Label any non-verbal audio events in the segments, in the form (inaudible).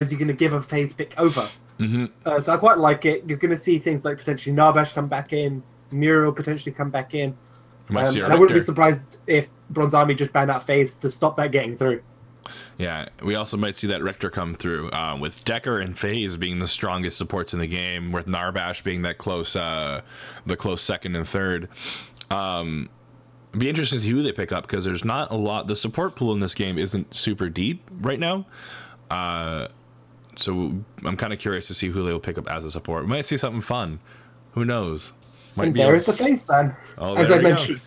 is you're going to give a phase pick over. Mhm. Uh, so I quite like it. You're going to see things like potentially Narbash come back in, Muriel potentially come back in. Um, see and I wouldn't be surprised if Bronze Army just banned out phase to stop that getting through. Yeah, we also might see that Riktor come through uh, with Dekker and Phase being the strongest supports in the game, with Narbash being that close, uh, the close second and third. Um, it'd be interesting to see who they pick up because there's not a lot. The support pool in this game isn't super deep right now. Uh, so I'm kind of curious to see who they'll pick up as a support. We might see something fun. Who knows? Might and be there able the phase ban. Oh, as I mentioned.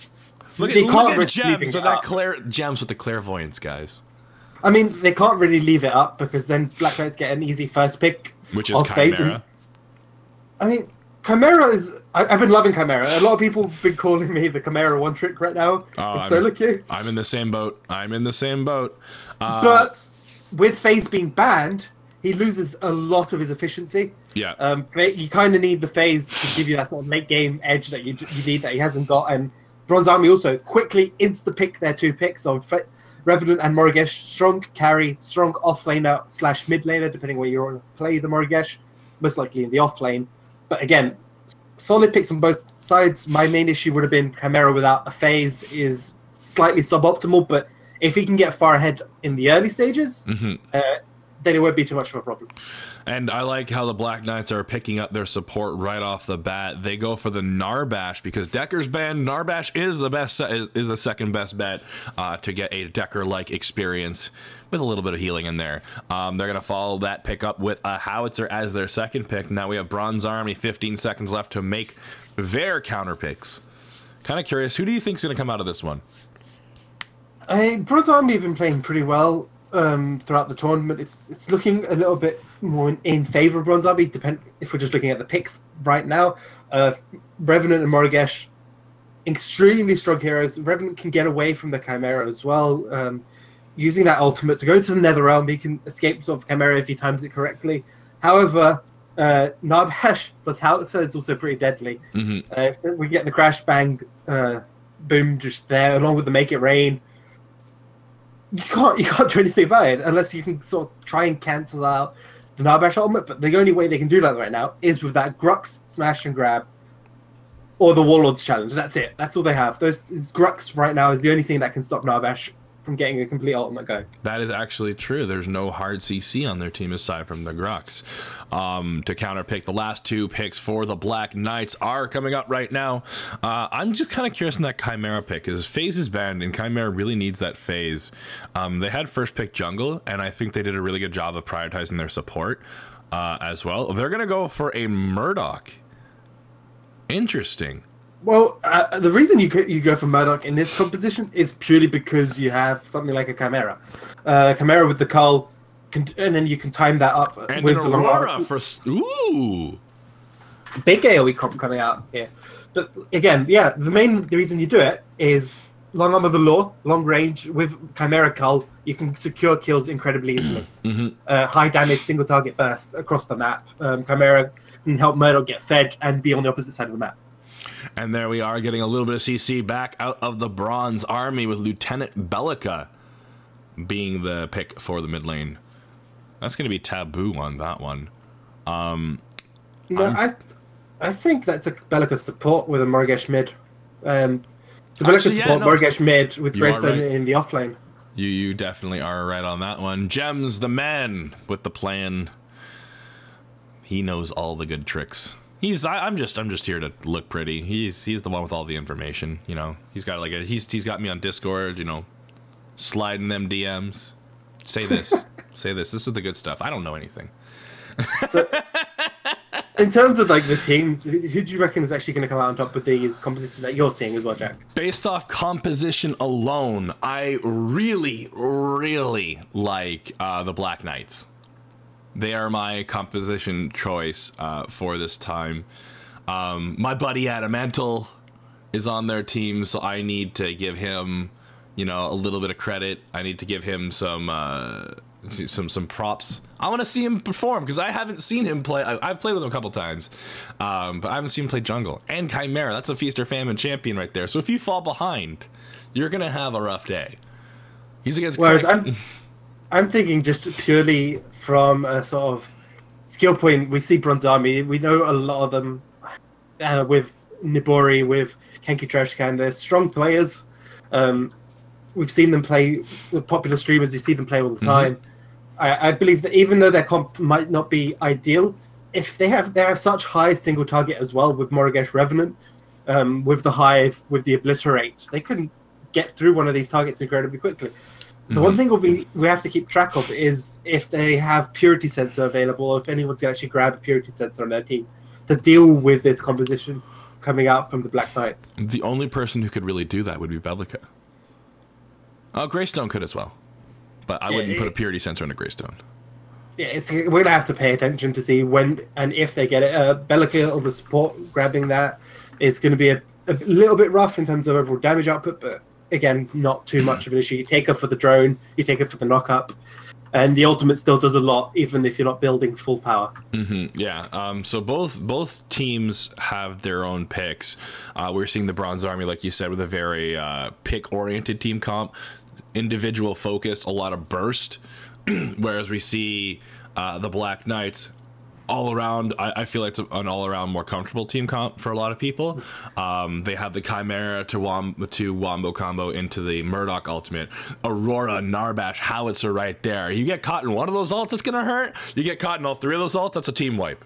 Look, They at, look can't at gems with that clair gems with the clairvoyance, guys. I mean, they can't really leave it up because then Black Knights get an easy first pick. Which is Khaimera. I mean, Khaimera is. I, I've been loving Khaimera. A lot of people have been calling me the Khaimera one trick right now. In I'm- solo queue. I'm in the same boat. I'm in the same boat. Uh, But with phase being banned, he loses a lot of his efficiency. yeah, Um, you kind of need the phase to give you that sort of late game edge that you, you need that he hasn't got. And Bronze Army also quickly insta pick their two picks on Fe- Revenant and Morigesh. Strong carry, strong off laner slash mid laner, depending where you want to play the Morigesh. Most likely in the off lane. But again, solid picks on both sides. My main issue would have been Khaimera without a phase is slightly suboptimal, but if he can get far ahead in the early stages, hmm uh, then it won't be too much of a problem. and I like how the Black Knights are picking up their support right off the bat. They go for the Narbash because Dekker's banned. Narbash is the best, is, is the second best bet uh, to get a Dekker-like experience with a little bit of healing in there. Um, they're gonna follow that pick up with a Howitzer as their second pick. Now we have Bronze Army. 15 seconds left to make their counter picks. Kind of curious, who do you think's gonna come out of this one? I Bronze Army have been playing pretty well um, throughout the tournament. It's it's looking a little bit more in, in favor of Bronze Army. Depend if we're just looking at the picks right now. Uh, Revenant and Morigesh, extremely strong heroes. Revenant can get away from the Khaimera as well, um, using that ultimate to go to the Nether Realm. He can escape sort of Khaimera if he times it correctly. However, uh, Narbash plus Howitzer is also pretty deadly. hmm Uh, we get the crash bang uh, boom just there, along with the make it rain, you can't you can't do anything about it unless you can sort of try and cancel out the Narbash ultimate. But the only way they can do that right now is with that Grux smash and grab, or the Warlords challenge. That's it. That's all they have. Those Grux right now is the only thing that can stop Narbash from getting a complete ultimate go. That is actually true. There's no hard CC on their team aside from the Grux. Um, to counterpick, the last two picks for the Black Knights are coming up right now. Uh, I'm just kind of curious in that Khaimera pick because Phase is banned and Khaimera really needs that phase. Um, they had first pick jungle, and I think they did a really good job of prioritizing their support uh, as well. They're going to go for a Murdock. Interesting. Well, uh, the reason you go, you go for Murdock in this composition is purely because you have something like a Khaimera, uh, Khaimera with the Cull, can, and then you can time that up And with an the Aurora for. Ooh. big AoE comp coming out here. But again, yeah, the main the reason you do it is long arm of the law, long range with Khaimera Cull. You can secure kills incredibly easily. (clears throat) Mhm. Uh, high damage, single target burst across the map. Um, Khaimera can help Murdock get fed and be on the opposite side of the map. And there we are getting a little bit of CC back out of the Bronze Army with Lieutenant Belica being the pick for the mid lane. That's going to be taboo on that one. No, I'm- I, I think that's a Belica support with a Morigesh mid. Um, it's a Belica Actually, yeah, support, no. Morigesh mid with You Greystone right. in the offlane. You you definitely are right on that one. Gems the man with the plan. He knows all the good tricks. He's I, I'm just I'm just here to look pretty. He's he's the one with all the information. You know he's got like a, he's he's got me on Discord. You know, sliding them DMs. Say this, (laughs) say this. This is the good stuff. I don't know anything. So, in terms of like the teams, who, do you reckon is actually going to come out on top with these compositions that you're seeing as well, Jack? Based off composition alone, I really, really like uh, the Black Knights. They are my composition choice uh, for this time. Um, my buddy Adamantle is on their team, so I need to give him, you know, a little bit of credit. I need to give him some uh, some some props. I want to see him perform because I haven't seen him play. I, I've played with him a couple times, um, but I haven't seen him play jungle and Khaimera. That's a feast or famine champion right there. So if you fall behind, you're gonna have a rough day. He's against. Whereas I'm, I'm thinking just purely from a sort of skill point. We see Bronze Army. We know a lot of them uh, with Nibori, with Kenki Trashcan. They're strong players. Um, we've seen them play with popular streamers. You see them play all the time. Mm-hmm. I, I, believe that even though their comp might not be ideal, if they have they have such high single target as well with Morigesh Revenant, um, with the Hive, with the Obliterate, they can get through one of these targets incredibly quickly. The mm-hmm. one thing we'll be, we have to keep track of is if they have Purity Sensor available, or if anyone's going to actually grab a Purity Sensor on their team to deal with this composition coming out from the Black Knights. The only person who could really do that would be Belica. Oh, Greystone could as well, but I yeah, wouldn't it, put a Purity Sensor in a Greystone. Yeah, it's we're gonna have to pay attention to see when and if they get it. Uh, Belica or the support grabbing that is going to be a, a little bit rough in terms of overall damage output, but again, not too much of an issue. You take her for the drone, you take her for the knockup, and the ultimate still does a lot, even if you're not building full power. Mm-hmm. Yeah. Um, so both both teams have their own picks. Uh, we're seeing the Bronze Army, like you said, with a very uh, pick oriented team comp, individual focus, a lot of burst, (clears throat) whereas we see uh, the Black Knights all around, I, I, feel like it's an all around more comfortable team comp for a lot of people. Um, they have the Khaimera to Wom- to Wombo combo into the Murdock ultimate. Aurora, Narbash, Howitzer right there. You get caught in one of those ults, it's gonna hurt. You get caught in all three of those ults, that's a team wipe.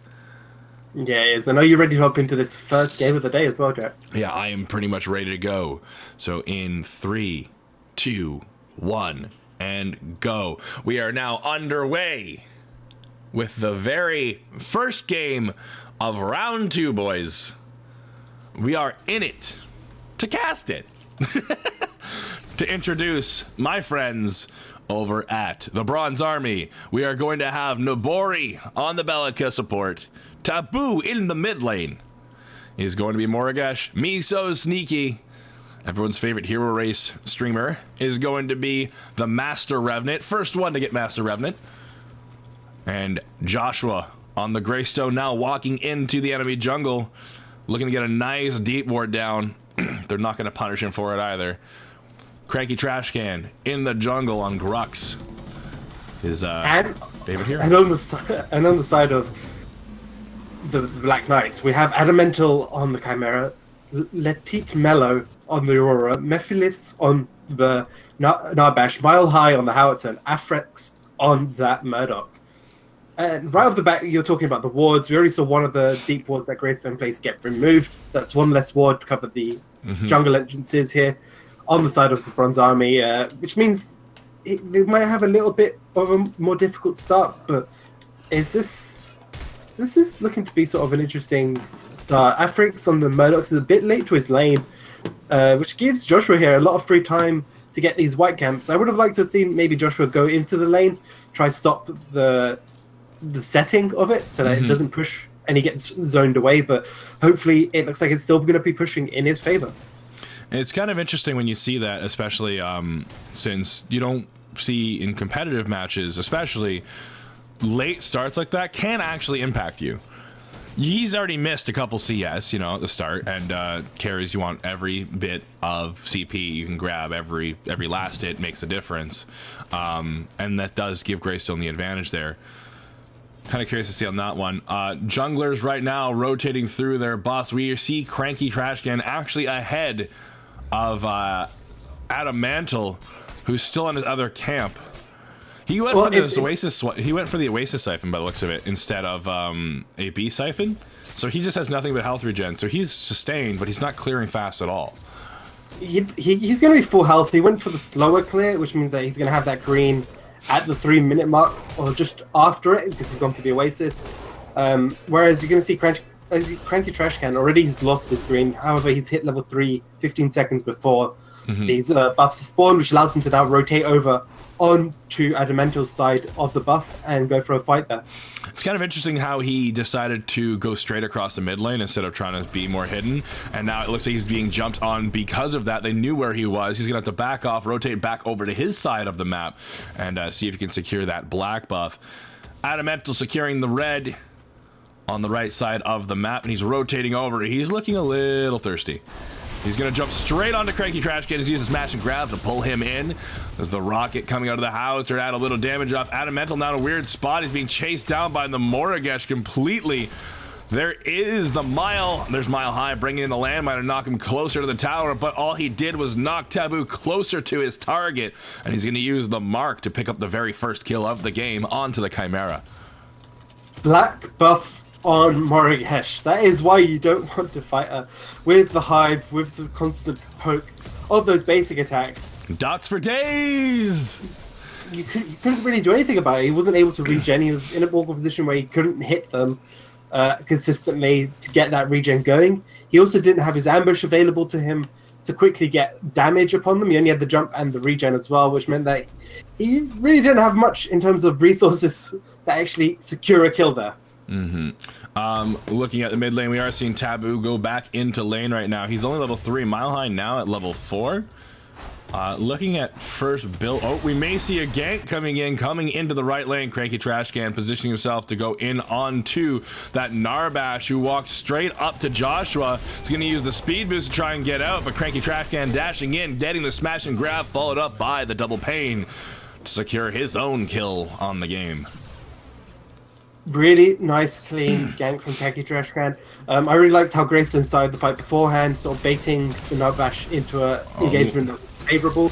Yeah, it is. I know you're ready to hop into this first game of the day as well, Jack. Yeah, I am pretty much ready to go. So in three, two, one, and go. We are now underway with the very first game of round two, boys. We are in it to cast it. (laughs) to introduce my friends over at the Bronze Army, we are going to have Nobori on the Belica support, Taboo in the mid lane. Is going to be Morigesh, me so sneaky. Everyone's favorite hero race streamer is going to be the Master Revenant, first one to get Master Revenant. And Joshua on the Greystone now walking into the enemy jungle, looking to get a nice deep ward down. (clears throat) They're not going to punish him for it either. Cranky Trash Can in the jungle on Grux. His uh, and, favorite hero. And on, the, and on the side of the Black Knights, we have Adamental on the Khaimera, Letit Mellow on the Aurora, Mephilis on the Narbash, Mile High on the Howitzer, and Afrex on that Murdock. And right off the bat, you're talking about the wards. We already saw one of the deep wards that Greystone place get removed. So that's one less ward to cover the mm-hmm. jungle entrances here on the side of the Bronze Army, uh, which means it, they might have a little bit of a more difficult start. But is this this is looking to be sort of an interesting start? Afrix on the Murdocks is a bit late to his lane, uh, which gives Joshua here a lot of free time to get these white camps. I would have liked to have seen maybe Joshua go into the lane, try stop the the setting of it so that mm-hmm. it doesn't push and he gets zoned away. But hopefully, it looks like it's still going to be pushing in his favor. It's kind of interesting when you see that, especially um, since you don't see in competitive matches, especially late starts like that, can actually impact you. He's already missed a couple CS, you know, at the start, and uh, carries you want every bit of CP you can grab. Every every last hit makes a difference, um, and that does give Greystone the advantage there. Kind of curious to see on that one. Uh, junglers right now rotating through their boss. We see Cranky Trashcan actually ahead of uh, Adam Mantle, who's still in his other camp. He went well, for the Oasis. He went for the Oasis siphon by the looks of it instead of um, a B siphon. So he just has nothing but health regen. So he's sustained, but he's not clearing fast at all. He, he, he's going to be full health. He went for the slower clear, which means that he's going to have that green at the three minute mark or just after it because he's gone to the Oasis. Um, whereas you're going to see Cranky, uh, Cranky Trash Can already has lost his green. However, he's hit level 3 15 seconds before mm-hmm. these uh, buffs spawn, which allows him to now rotate over onto Adamantel's side of the buff and go for a fight there. It's kind of interesting how he decided to go straight across the mid lane instead of trying to be more hidden. And now it looks like he's being jumped on because of that. They knew where he was. He's going to have to back off, rotate back over to his side of the map, and uh, see if he can secure that black buff. Adamental securing the red on the right side of the map, and he's rotating over. He's looking a little thirsty. He's going to jump straight onto Cranky Trash Can as he uses Smash and Grab to pull him in. There's the rocket coming out of the house to add a little damage off. Adamental now in a weird spot. He's being chased down by the Morigesh completely. There is the Mile. There's Mile High bringing in the landmine to knock him closer to the tower, but all he did was knock Tabuu closer to his target, and he's going to use the Mark to pick up the very first kill of the game onto the Khaimera. Black buff on Morigesh. That is why you don't want to fight her with the hive, with the constant poke of those basic attacks. Dots for days! You, could, you couldn't really do anything about it. He wasn't able to regen. He was in a awkward position where he couldn't hit them uh, consistently to get that regen going. He also didn't have his ambush available to him to quickly get damage upon them. He only had the jump and the regen as well, which meant that he really didn't have much in terms of resources (laughs) that actually secure a kill there. Mm-hmm. Um, looking at the mid lane, we are seeing Tabuu go back into lane right now. He's only level 3. Mile High now at level 4. Uh, looking at first build. Oh, we may see a gank coming in, coming into the right lane. Cranky Trash Can positioning himself to go in onto that Narbash who walks straight up to Joshua. He's going to use the speed boost to try and get out, but Cranky Trash Can dashing in, getting the smash and grab, followed up by the double pain to secure his own kill on the game really nice, clean gank from Cranky Trash Can. Um, I really liked how Greystone started the fight beforehand, sort of baiting the Narbash into an oh. engagement that was favorable.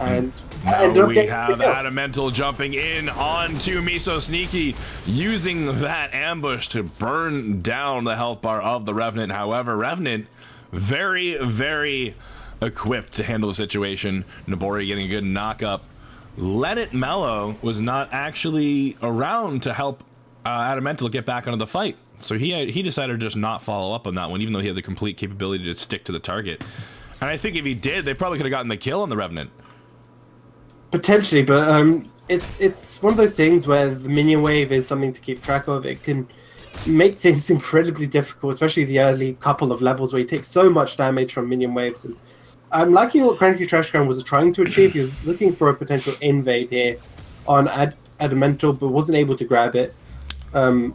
And now we have Adamental jumping in onto Miso Sneaky, using that ambush to burn down the health bar of the Revenant. However, Revenant very, very equipped to handle the situation. Nabori getting a good knock up. Let It Mellow was not actually around to help uh, get back onto the fight. So he had, he decided to just not follow up on that one, even though he had the complete capability to stick to the target. And I think if he did, they probably could have gotten the kill on the Revenant. Potentially, but um, it's it's one of those things where the minion wave is something to keep track of. It can make things (laughs) incredibly difficult, especially the early couple of levels where you take so much damage from minion waves. And I'm liking what Cranky Trash Can was trying to achieve. He was looking for a potential invade here on Ad- Adamental, but wasn't able to grab it um,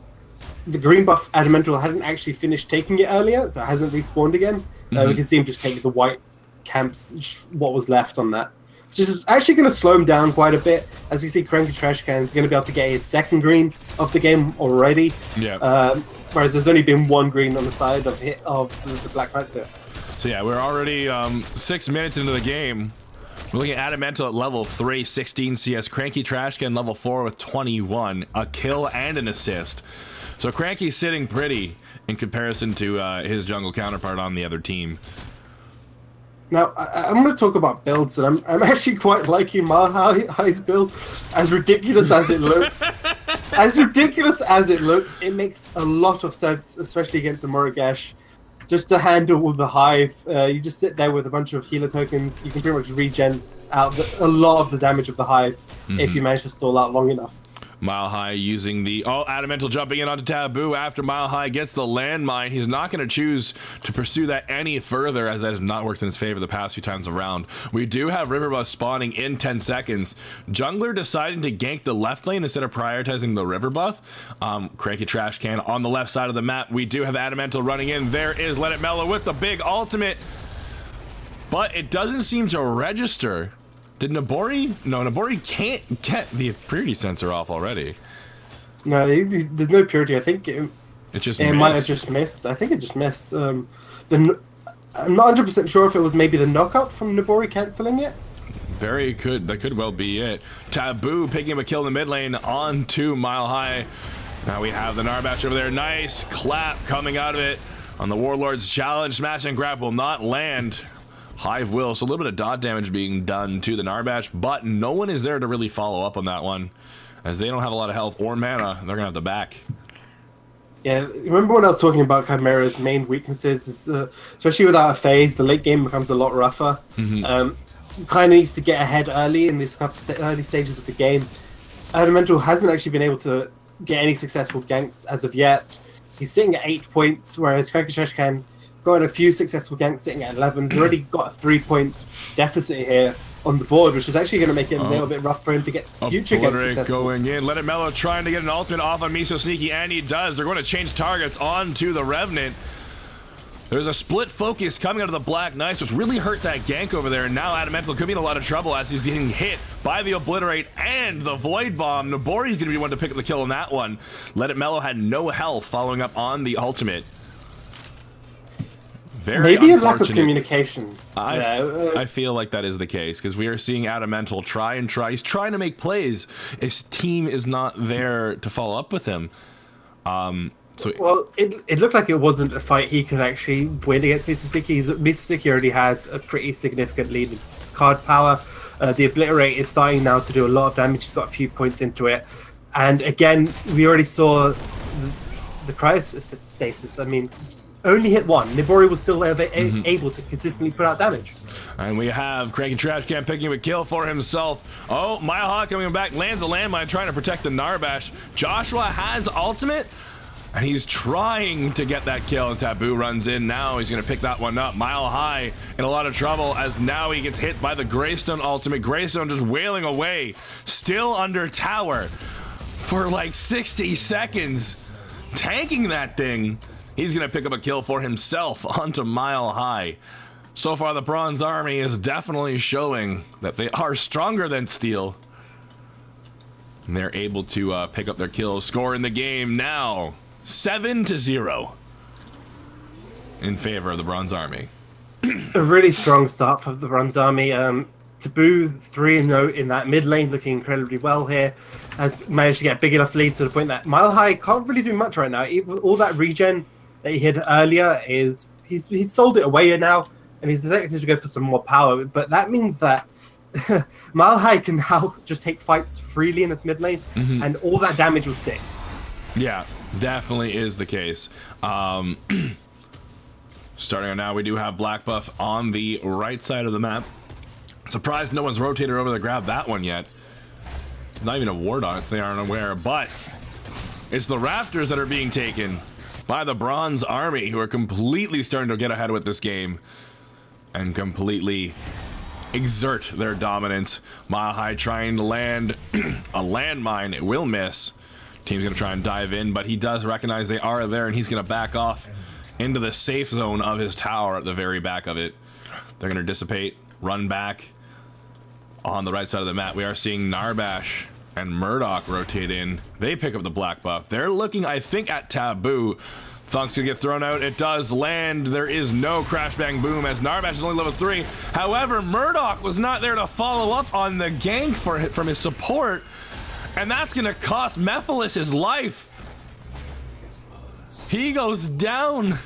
the green buff Adamental hadn't actually finished taking it earlier, so it hasn't respawned again. Mm-hmm. Uh, we mm-hmm. can see him just take the white camps, what was left on that. Which is actually going to slow him down quite a bit. As we see, Cranky Trash Can is going to be able to get his second green of the game already. Yeah. Um, whereas there's only been one green on the side of hit of the, the Black here. So yeah, we're already um, six minutes into the game. We're looking at Adamental at level 3, 16 CS. Cranky Trash Can level 4 with 21. A kill and an assist. So Cranky's sitting pretty in comparison to uh, his jungle counterpart on the other team. Now, I, am going to talk about builds, and I'm, I'm actually quite liking Mahi's build. As ridiculous as it looks, (laughs) as ridiculous as it looks, it makes a lot of sense, especially against a Morigesh just to handle the hive, uh, you just sit there with a bunch of healer tokens. You can pretty much regen out the, a lot of the damage of the hive mm-hmm. if you manage to stall out long enough. Mile High using the oh Adamental jumping in onto Taboo after Mile High gets the landmine. He's not going to choose to pursue that any further as that has not worked in his favor the past few times around. We do have River Buff spawning in 10 seconds. Jungler deciding to gank the left lane instead of prioritizing the River Buff. Um, Cranky Trash Can on the left side of the map. We do have Adamental running in. There is Let It Mellow with the big ultimate. But it doesn't seem to register did Nabori? No, Nabori can't get the purity sensor off already. No, there's no purity. I think it, it just it might have just missed. I think it just missed. Um, the I'm not 100 percent sure if it was maybe the knockup from Nabori canceling it. Very good. That could well be it. Taboo picking up a kill in the mid lane on to Mile High. Now we have the Narbash over there. Nice clap coming out of it on the Warlord's challenge. Smash and grab will not land. Hive will. So a little bit of dot damage being done to the Narbash, but no one is there to really follow up on that one. As they don't have a lot of health or mana, they're going to have to back. Yeah, remember when I was talking about Khaimera's main weaknesses, is, uh, especially without a phase, the late game becomes a lot rougher. Mm-hmm. Um, kind of needs to get ahead early in these early stages of the game. Adamental hasn't actually been able to get any successful ganks as of yet. He's sitting at eight points, whereas Trash can got a few successful ganks sitting at 11. He's already got a three point deficit here on the board, which is actually going to make it a oh. little bit rough for him to get future ganks going in. Let it mellow, trying to get an ultimate off on Miso Sneaky, and he does. They're going to change targets onto the Revenant. There's a split focus coming out of the Black Knights, which really hurt that gank over there. And now Adamantl could be in a lot of trouble as he's getting hit by the Obliterate and the Void Bomb. Nabori's going to be one to pick up the kill on that one. Let It Mellow had no health following up on the ultimate. Very Maybe a lack of communication. I, yeah. Uh, I feel like that is the case because we are seeing Adamantl try and try. He's trying to make plays. His team is not there to follow up with him. Um, so well, it, it looked like it wasn't a fight he could actually win against Mr. Sticky. Mr. Sticky already has a pretty significant lead in card power. Uh, the Obliterate is starting now to do a lot of damage. He's got a few points into it. And again, we already saw the, the cryostasis. I mean, only hit one. Nibori was still able, mm-hmm. able to consistently put out damage. And we have Cranky Trash Can picking up a kill for himself. Oh, Mile High coming back, lands a landmine, trying to protect the Narbash. Joshua has ultimate. And he's trying to get that kill. And Taboo runs in now. He's going to pick that one up. Mile High in a lot of trouble as now he gets hit by the Greystone ultimate. Greystone just wailing away. Still under tower for like 60 seconds. Tanking that thing. He's going to pick up a kill for himself (laughs) onto Mile High. So far, the Bronze Army is definitely showing that they are stronger than Steel. And they're able to uh, pick up their kills. Score in the game now. 7 to 0 in favor of the Bronze Army. a really strong start for the Bronze Army. Um, Taboo 3 0 in that mid lane, looking incredibly well here. Has managed to get a big enough lead to the point that Mile High can't really do much right now. All that regen that he had earlier is he's he's sold it away now, and he's expected to go for some more power. But that means that (laughs) Mile High can now just take fights freely in this mid lane, mm-hmm. and all that damage will stick. Yeah, definitely is the case. Um, (clears throat) starting on now, we do have Black Buff on the right side of the map. Surprised no one's rotated over to grab that one yet. Not even a ward on it, so they aren't aware. But it's the Raptors that are being taken by the Bronze Army, who are completely starting to get ahead with this game and completely exert their dominance. Mile High trying to land (clears throat) a landmine. It will miss. Team's going to try and dive in, but he does recognize they are there, and he's going to back off into the safe zone of his tower at the very back of it. They're going to dissipate, run back on the right side of the map. We are seeing Narbash and Murdock rotate in. They pick up the black buff. They're looking, I think, at Taboo. Thunk's gonna get thrown out. It does land. There is no crash bang boom as Narbash is only level three. However, Murdock was not there to follow up on the gank for from his support. And that's to cost Mephiles his life. He goes down.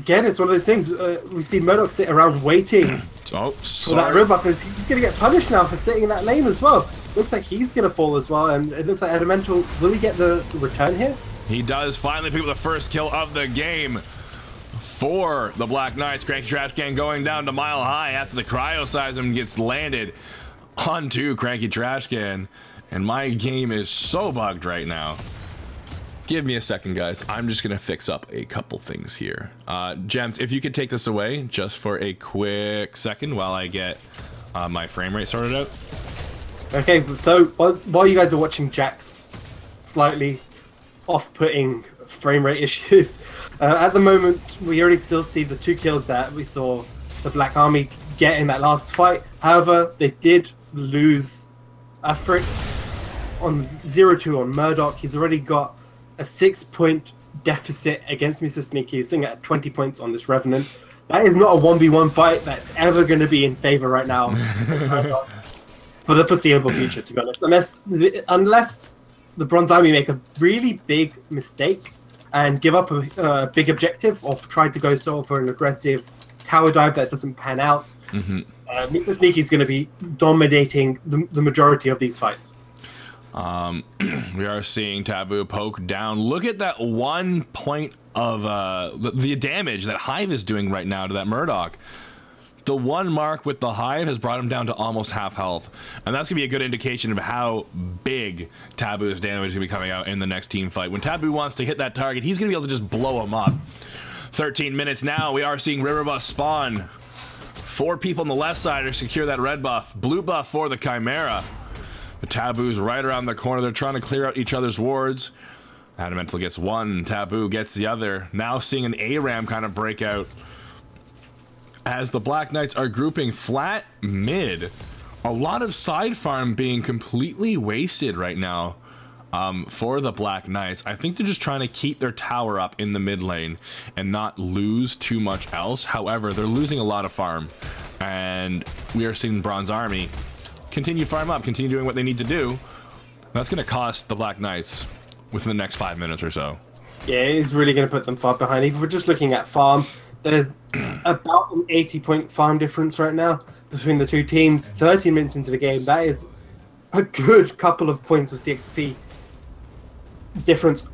Again, it's one of those things. Uh, we see Murdock sit around waiting (clears throat) oh, for that robot. He's going to get punished now for sitting in that lane as well. Looks like he's going to fall as well. And it looks like Adamantl. Will he get the return here? He does finally pick up the first kill of the game for the Black Knights. Cranky Trash Can going down to Mile High after the cryoseism gets landed onto Cranky Trash Can. And my game is so bugged right now. Give me a second, guys. I'm just going to fix up a couple things here. Uh, Gems, if you could take this away just for a quick second while I get uh, my frame rate sorted out. Okay, so while, you guys are watching Jack's slightly off-putting frame rate (laughs) issues, uh, at the moment we already still see the two kills that we saw the Black Army get in that last fight. However, they did lose Afrix on 0-2 on Murdock. He's already got a six-point deficit against Mr. Sneaky. He's sitting at 20 points on this Revenant. That is not a 1v1 fight that's ever going to be in favor right now (laughs) for the foreseeable future, to be honest. Unless, unless the Bronze Army make a really big mistake and give up a, a big objective of trying to go sort of for an aggressive tower dive that doesn't pan out. Mm-hmm uh, Mr. Sneaky is going to be dominating the, the majority of these fights. Um, (clears throat) we are seeing Taboo poke down. Look at that one point of uh, the, the, damage that Hive is doing right now to that Murdock. The one mark with the Hive has brought him down to almost half health. And that's going to be a good indication of how big Taboo's damage is going to be coming out in the next team fight. When Taboo wants to hit that target, he's going to be able to just blow him up. 13 minutes now, we are seeing River Buff spawn Four people on the left side to secure that red buff. Blue buff for the Chimera. The Taboo's right around the corner. They're trying to clear out each other's wards. Adamental gets one, Taboo gets the other. Now seeing an ARAM kind of break out as the Black Knights are grouping flat mid. A lot of side farm being completely wasted right now um, for the Black Knights. I think they're just trying to keep their tower up in the mid lane and not lose too much else. However, they're losing a lot of farm. And we are seeing Bronze Army continue farm up, continue doing what they need to do. That's going to cost the Black Knights within the next five minutes or so. Yeah, it's really going to put them far behind. If we're just looking at farm, there's (clears throat) about an 80 point farm difference right now between the two teams. 30 minutes into the game, that is a good couple of points of CXP difference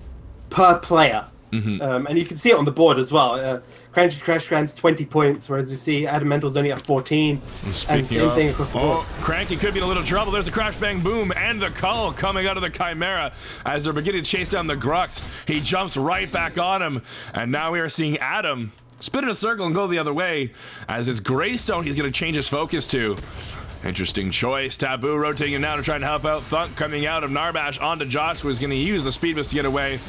per player. Mm-hmm. Um, and you can see it on the board as well. Uh, Crunchy Crash Grand's 20 points, whereas we see Adamental's only at 14. And same of, thing across the board. oh, Cranky could be in a little trouble. There's the crash bang boom and the call coming out of the Khaimera as they're beginning to chase down the Grux. He jumps right back on him, and now we are seeing Adam spin in a circle and go the other way as it's Greystone he's going to change his focus to. Interesting choice. Taboo rotating him now to try and help out. Thunk coming out of Narbash onto Josh, who's going to use the speed boost to get away.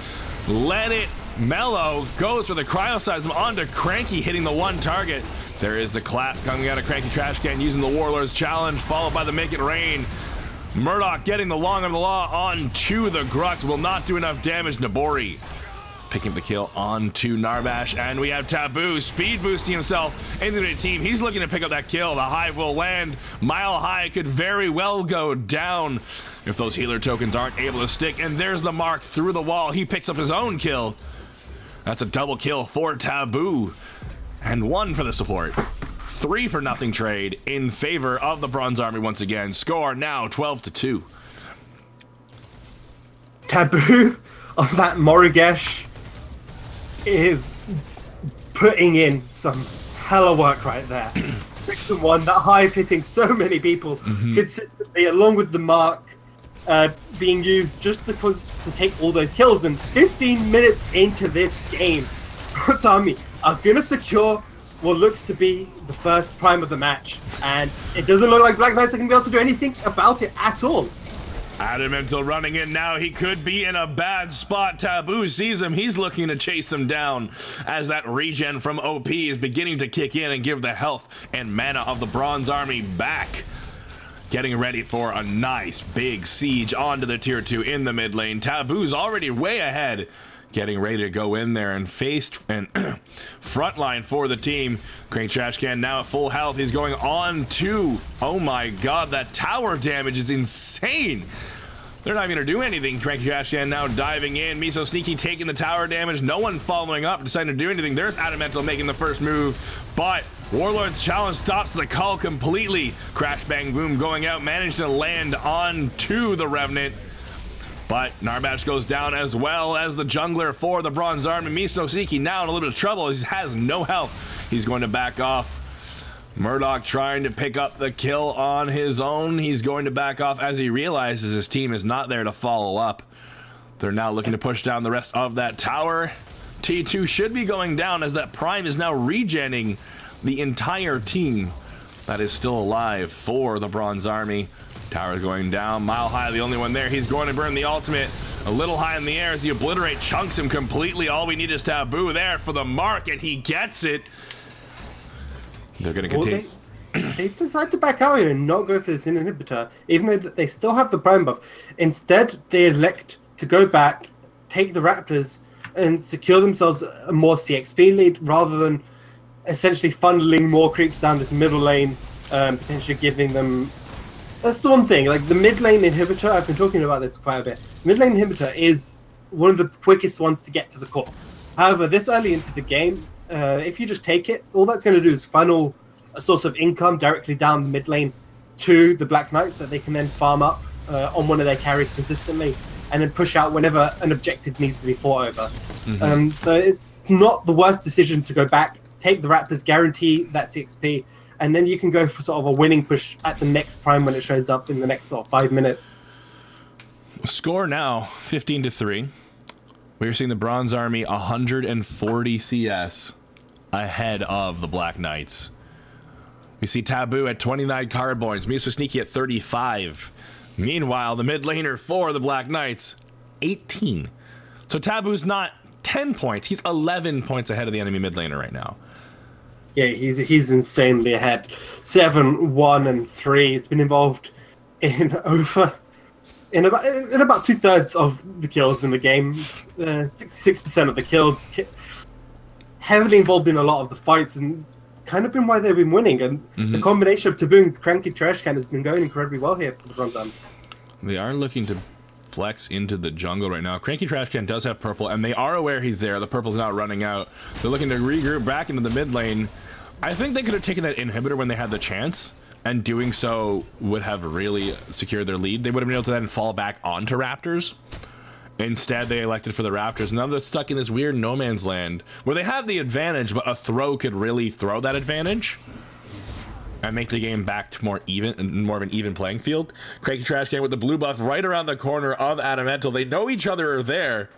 Let it mellow. Goes for the cryoseism onto Cranky, hitting the one target. There is the clap coming out of Cranky Trash Can using the Warlord's challenge, followed by the Make It Rain. Murdock getting the long of the law onto the Grux will not do enough damage. Nabori picking the kill onto Narbash, and we have Taboo speed boosting himself into the team. He's looking to pick up that kill. The hive will land. Mile High could very well go down if those healer tokens aren't able to stick. And there's the mark through the wall. He picks up his own kill. That's a double kill for Taboo, and one for the support. Three for nothing trade in favor of the Bronze Army once again. Score now 12 to 2. Taboo (laughs) on that Morigesh is putting in some hella work right there. (clears throat) Six and one, that hive hitting so many people mm-hmm. consistently, along with the mark uh, being used just to, cause, to take all those kills. And 15 minutes into this game, (laughs) Army are gonna secure what looks to be the first prime of the match, and it doesn't look like Black Knights are gonna be able to do anything about it at all. Adamental running in now. He could be in a bad spot. Taboo sees him. He's looking to chase him down as that regen from OP is beginning to kick in and give the health and mana of the Bronze Army back. Getting ready for a nice big siege onto the tier 2 in the mid lane. Taboo's already way ahead. Getting ready to go in there and face (clears throat) and (clears throat) front line for the team. Great trash can now at full health. He's going on to. Oh my god, that tower damage is insane. They're not even gonna do anything. Cranky Trash Can now diving in. Miso Sneaky taking the tower damage. No one following up, deciding to do anything. There's Adamental making the first move, but Warlord's challenge stops the call completely. Crash Bang Boom going out, managed to land onto the Revenant. But Narbash goes down as well as the jungler for the Bronze Army. Miso Sneaky now in a little bit of trouble. He has no health. He's going to back off. Murdock trying to pick up the kill on his own. He's going to back off as he realizes his team is not there to follow up. They're now looking to push down the rest of that tower. T2 should be going down as that Prime is now regenning the entire team that is still alive for the Bronze Army. Tower going down. Mile High, the only one there. He's going to burn the ultimate. A little high in the air as the Obliterate chunks him completely. All we need is Taboo there for the mark, and he gets it. They're going to Well, continue. they, they (clears throat) decide to back out here and not go for this inhibitor, even though they still have the prime buff. Instead, they elect to go back, take the Raptors, and secure themselves a more CXP lead rather than essentially funneling more creeps down this middle lane, um, potentially giving them. That's the one thing. Like the mid lane inhibitor, I've been talking about this quite a bit. Mid lane inhibitor is one of the quickest ones to get to the core. However, this early into the game, uh, if you just take it, all that's going to do is funnel a source of income directly down the mid lane to the Black Knights that they can then farm up uh, on one of their carries consistently and then push out whenever an objective needs to be fought over. Um, so it's not the worst decision to go back, take the Raptors, guarantee that CXP, and then you can go for sort of a winning push at the next prime when it shows up in the next sort of five minutes. Score now 15 to 3. We're seeing the Bronze Army 140 CS ahead of the Black Knights. We see Taboo at 29 card points, Sneaky at 35. Meanwhile, the mid laner for the Black Knights, 18. So Taboo's not 10 points. He's 11 points ahead of the enemy mid laner right now. Yeah, he's he's insanely ahead. Seven, one, and three. He's been involved in (laughs) over in about in about two thirds of the kills in the game. Sixty-six percent of the kills. Heavily involved in a lot of the fights and kind of been why they've been winning. And Mhm. the combination of Taboo and Cranky Trash Can has been going incredibly well here for the Bronze Army. They are looking to flex into the jungle right now. Cranky Trash Can does have purple, and they are aware he's there. The purple's not running out. They're looking to regroup back into the mid lane. I think they could have taken that inhibitor when they had the chance, and doing so would have really secured their lead. They would have been able to then fall back onto Raptors. Instead, they elected for the Raptors. Now they're stuck in this weird no man's land where they have the advantage, but a throw could really throw that advantage and make the game back to more even, more of an even playing field. Cranky Trash Can with the blue buff right around the corner of Adamental. They know each other are there.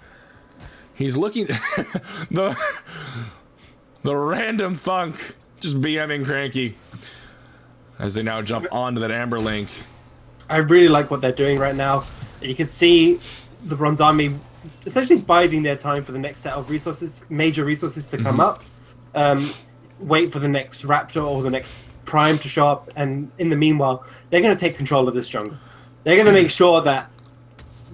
He's looking (laughs) the the random funk just BMing Cranky as they now jump onto that Amber Link. I really like what they're doing right now. You can see the Bronze Army essentially biding their time for the next set of resources, major resources to come up. Um, wait for the next Raptor or the next Prime to show up, and in the meanwhile, they're going to take control of this jungle. They're going to make sure that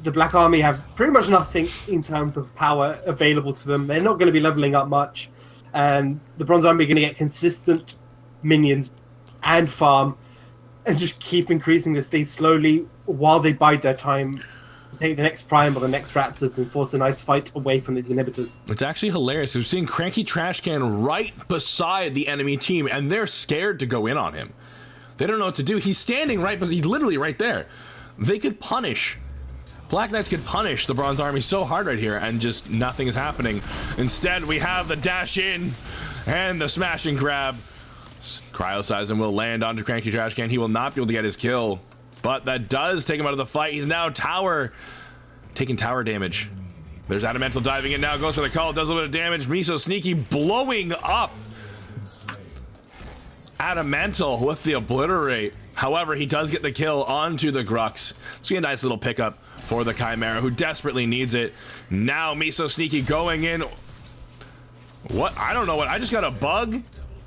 the Black Army have pretty much nothing in terms of power available to them. They're not going to be leveling up much, and the Bronze Army are going to get consistent minions and farm and just keep increasing the state slowly while they bide their time to take the next prime or the next raptors and force a nice fight away from these inhibitors. It's actually hilarious. We're seeing Cranky Trash Can right beside the enemy team, and they're scared to go in on him. They don't know what to do. He's standing right, he's literally right there. They could punish. Black Knights could punish the Bronze Army so hard right here, and just nothing is happening. Instead, we have the dash in and the smash and grab. Cryoseism will land onto Cranky Trash Can. He will not be able to get his kill, but that does take him out of the fight. He's now tower, taking tower damage. There's Adamental diving in now, goes for the call, does a little bit of damage. Miso Sneaky blowing up Adamental with the obliterate. However, he does get the kill onto the Grux. It's be a nice little pickup for the Khaimera, who desperately needs it. Now Miso Sneaky going in. What? I don't know what. I just got a bug.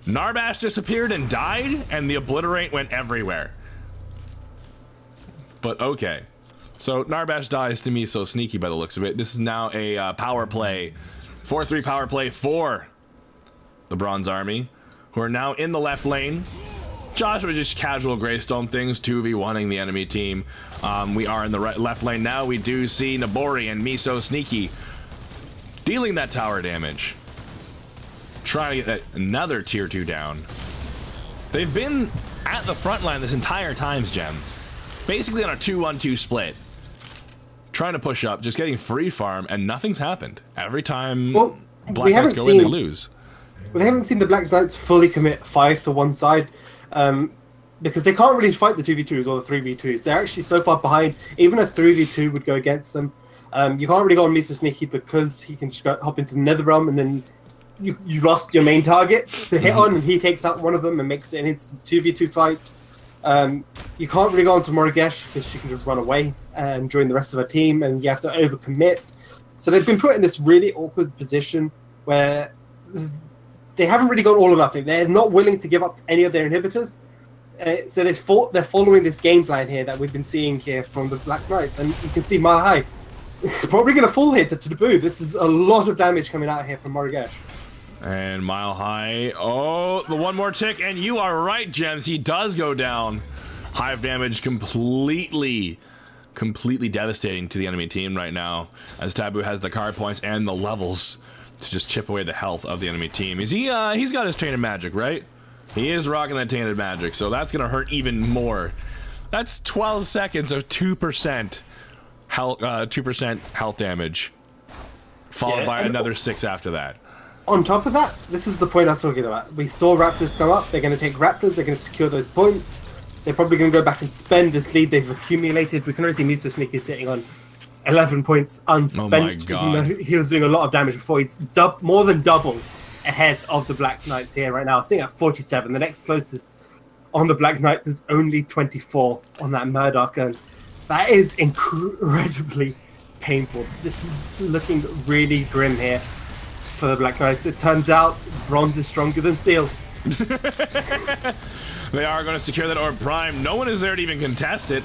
Narbash disappeared and died, and the obliterate went everywhere. But okay. So Narbash dies to Miso Sneaky by the looks of it. This is now a uh, power play. 4-3 power play for the Bronze Army, who are now in the left lane. Joshua just casual Greystone things, 2v1ing the enemy team. Um, we are in the right, left lane now. We do see Nabori and Miso Sneaky dealing that tower damage. Trying to get another tier 2 down. They've been at the front line this entire times, Gems. Basically on a 2-1-2 split. Trying to push up, just getting free farm, and nothing's happened. Every time Well, Black Knights go in, they seen- lose. We haven't seen the Black Knights fully commit five to one side um, because they can't really fight the 2v2s or the 3v2s. They're actually so far behind, even a 3v2 would go against them. Um, you can't really go on Miso Sneaky because he can just go, hop into Netherrealm and then you, you lost your main target to hit on, and he takes out one of them and makes it an instant 2v2 fight. Um, you can't really go on to Morigesh because she can just run away and join the rest of her team, and you have to overcommit. So they've been put in this really awkward position where they haven't really got all or nothing. They're not willing to give up any of their inhibitors. Uh, so they're, fo- they're following this game plan here that we've been seeing here from the Black Knights, and you can see Mahai is probably going to fall here to Taboo. This is a lot of damage coming out here from Morigesh. And Mile High. Oh, the one more tick, and you are right, Gems. He does go down. Hive damage completely, completely devastating to the enemy team right now. As Taboo has the card points and the levels to just chip away the health of the enemy team. Is he? Uh, he's got his tainted magic, right? He is rocking that tainted magic, so that's gonna hurt even more. That's 12 seconds of two percent health, uh, two percent health damage, followed Yeah, by another six after that. On top of that, this is the point I was talking about. We saw Raptors come up. They're going to take Raptors. They're going to secure those points. They're probably going to go back and spend this lead they've accumulated. We can already see Miso Sneaky sitting on 11 points unspent. Oh my God. He was doing a lot of damage before. He's dub- more than double ahead of the Black Knights here right now, sitting at 47. The next closest on the Black Knights is only 24 on that Murdock. And that is incredibly painful. This is looking really grim here for the Black Knights. It turns out bronze is stronger than steel. (laughs) they are going to secure that orb prime. No one is there to even contest it.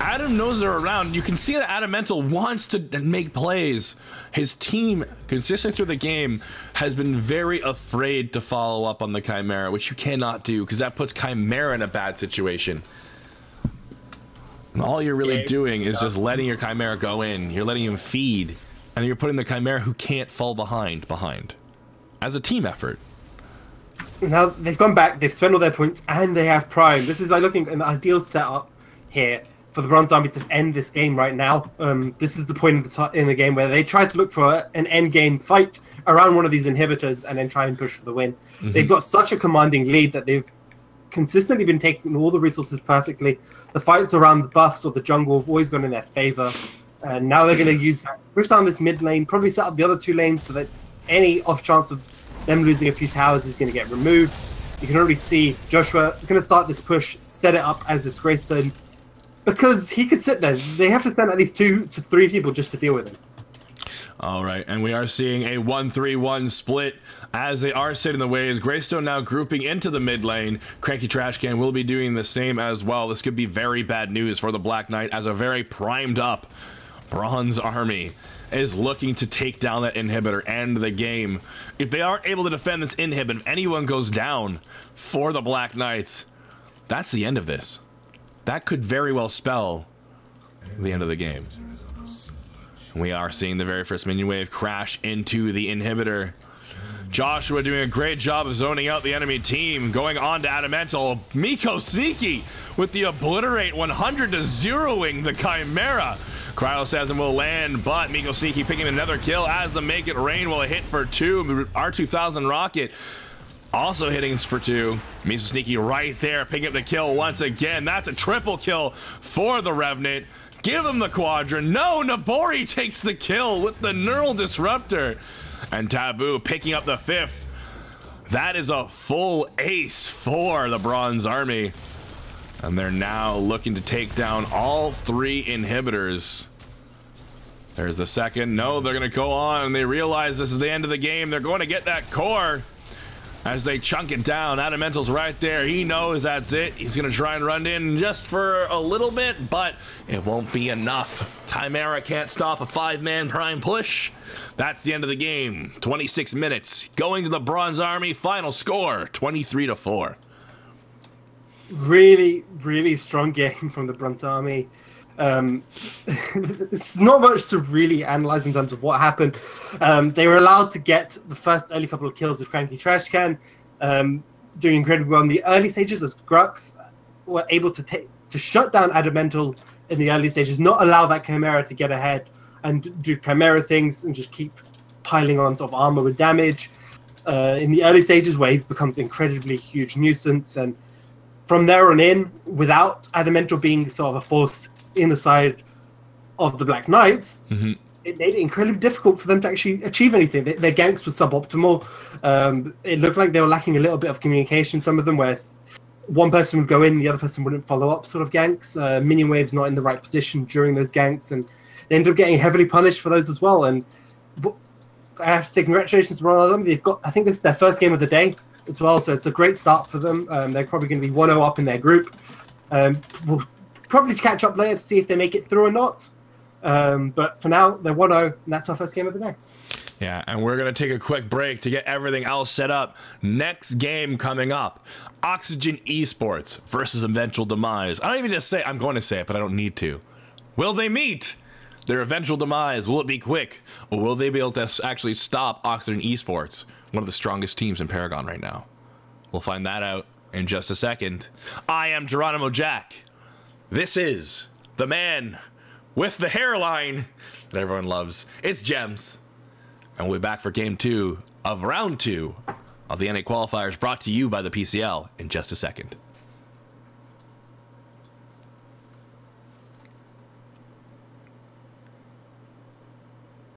Adam knows they're around. You can see that Adamantl wants to make plays. His team, consistently through the game, has been very afraid to follow up on the Khaimera, which you cannot do because that puts Khaimera in a bad situation. And all you're really doing is just letting your Khaimera go in. You're letting him feed. And you're putting the Khaimera who can't fall behind behind. As a team effort. Now they've gone back, they've spent all their points, and they have Prime. This is like looking an ideal setup here for the Bronze Army to end this game right now. Um, this is the point in the, in the game where they try to look for an end game fight around one of these inhibitors and then try and push for the win. Mm-hmm. They've got such a commanding lead that they've consistently been taking all the resources perfectly. The fights around the buffs or the jungle have always gone in their favor. And now they're going to use that, push down this mid lane, probably set up the other two lanes so that any off chance of them losing a few towers is going to get removed. You can already see Joshua going to start this push, set it up as this Greystone because he could sit there. They have to send at least two to three people just to deal with him. All right, and we are seeing a 1-3-1 split as they are sitting the waves. Greystone now grouping into the mid lane. Cranky Trash Can will be doing the same as well. This could be very bad news for the Black Knight as a very primed up Bronze Army is looking to take down that inhibitor and the game. If they aren't able to defend this inhibit, if anyone goes down for the Black Knights, that's the end of this that could very well spell the end of the game. We are seeing the very first minion wave crash into the inhibitor. Joshua doing a great job of zoning out the enemy team, going on to Adamantl. Miko Sneaky with the obliterate 100 to zeroing the Khaimera. Cryoseism will land, but Miko Sneaky picking another kill as the Make It Rain will hit for two. R2000 Rocket also hitting for two. Miso Sneaky right there, picking up the kill once again. That's a triple kill for the Revenant. Give him the quadrant. No, Nabori takes the kill with the Neural Disruptor. And Taboo picking up the fifth. That is a full ace for the Bronze Army. And they're now looking to take down all three inhibitors. There's the second. No, they're going to go on and they realize this is the end of the game. They're going to get that core as they chunk it down. Adamantl's right there. He knows that's it. He's going to try and run in just for a little bit, but it won't be enough. Khaimera can't stop a five-man prime push. That's the end of the game. 26 minutes. Going to the Bronze Army. Final score, 23 to 4. Really, really strong game from the Bronze Army. Um, (laughs) it's not much to really analyze in terms of what happened. Um, they were allowed to get the first early couple of kills with Cranky Trash Can, um, doing incredibly well in the early stages as Grux were able to take to shut down Adamantl in the early stages, not allow that Khaimera to get ahead and do Khaimera things and just keep piling on sort of armor with damage. Uh, in the early stages, where he becomes incredibly huge nuisance, and from there on in, without Adamantl being sort of a force in the side of the Black Knights, mm-hmm. it made it incredibly difficult for them to actually achieve anything. Their, their ganks were suboptimal. Um, it looked like they were lacking a little bit of communication. Some of them, where one person would go in, the other person wouldn't follow up, sort of ganks. Uh, minion waves not in the right position during those ganks, and they ended up getting heavily punished for those as well. And I have to say congratulations to Ronaldo. They've got, I think this is their first game of the day as well, so it's a great start for them. Um, they're probably going to be 1-0 up in their group. Um, we'll probably catch up later to see if they make it through or not. Um, but for now, they're 1 0, and that's our first game of the day. Yeah, and we're going to take a quick break to get everything else set up. Next game coming up Oxygen Esports versus Eventual Demise. I don't even just say, I'm going to say it, but I don't need to. Will they meet? Their eventual demise, will it be quick? Or will they be able to actually stop Oxygen Esports, one of the strongest teams in Paragon right now? We'll find that out in just a second. I am Geronimo Jak. This is the man with the hairline that everyone loves. It's Gemss. And we'll be back for game two of round two of the NA qualifiers brought to you by the PCL in just a second.